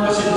Gracias.